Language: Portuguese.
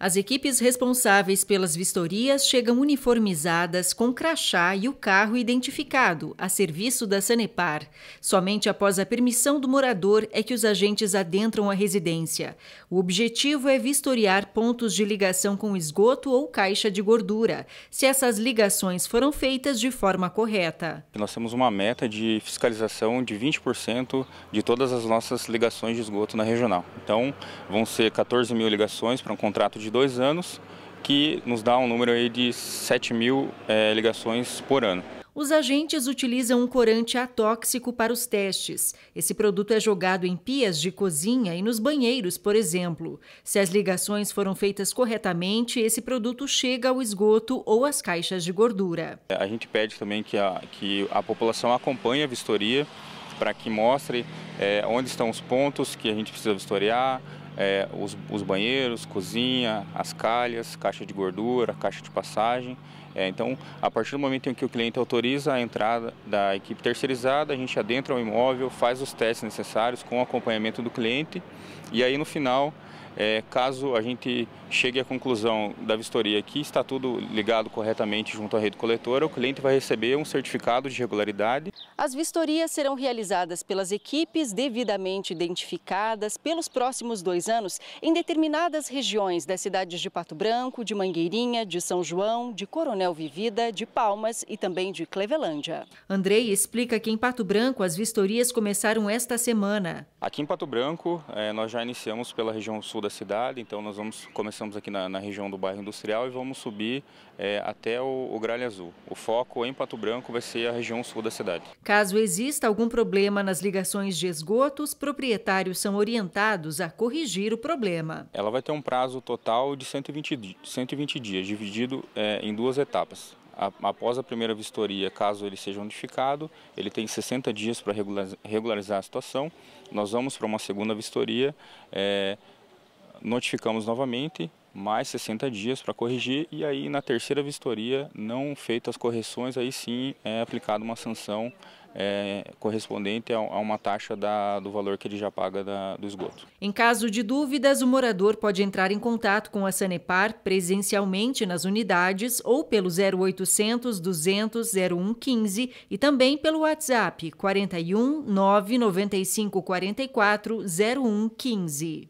As equipes responsáveis pelas vistorias chegam uniformizadas com crachá e o carro identificado a serviço da Sanepar. Somente após a permissão do morador é que os agentes adentram a residência. O objetivo é vistoriar pontos de ligação com esgoto ou caixa de gordura, se essas ligações foram feitas de forma correta. Nós temos uma meta de fiscalização de 20% de todas as nossas ligações de esgoto na regional. Então, vão ser 14 mil ligações para um contrato de de dois anos, que nos dá um número aí de 7 mil é, ligações por ano. Os agentes utilizam um corante atóxico para os testes. Esse produto é jogado em pias de cozinha e nos banheiros, por exemplo. Se as ligações foram feitas corretamente, esse produto chega ao esgoto ou às caixas de gordura. A gente pede também que a, que a população acompanhe a vistoria para que mostre é, onde estão os pontos que a gente precisa vistoriar, é, os, os, banheiros, cozinha, as calhas, caixa de gordura, caixa de passagem. É, então, a partir do momento em que o cliente autoriza a entrada da equipe terceirizada, a gente adentra o imóvel, faz os testes necessários com acompanhamento do cliente e aí no final é, caso a gente chegue à conclusão da vistoria que está tudo ligado corretamente junto à rede coletora, o cliente vai receber um certificado de regularidade. As vistorias serão realizadas pelas equipes devidamente identificadas pelos próximos dois anos em determinadas regiões das cidades de Pato Branco, de Mangueirinha, de São João, de Coronel Vivida, de Palmas e também de Clevelândia. Andrei explica que em Pato Branco as vistorias começaram esta semana. Aqui em Pato Branco, é, nós já iniciamos pela região sul da da cidade, então nós vamos começamos aqui na, na região do bairro industrial e vamos subir é, até o, o Gralha Azul. O foco em Pato Branco vai ser a região sul da cidade. Caso exista algum problema nas ligações de esgoto, os proprietários são orientados a corrigir o problema. Ela vai ter um prazo total de 120, 120 dias, dividido é, em duas etapas após a primeira vistoria, caso ele seja notificado, ele tem 60 dias para regularizar a situação. Nós vamos para uma segunda vistoria, é, notificamos novamente, mais 60 dias para corrigir e aí na terceira vistoria, não feitas as correções, aí sim é aplicada uma sanção é, correspondente a, uma taxa da, do valor que ele já paga da, do esgoto. Em caso de dúvidas, o morador pode entrar em contato com a Sanepar presencialmente nas unidades ou pelo 0800 200 0115 e também pelo WhatsApp 41 995 44 0115.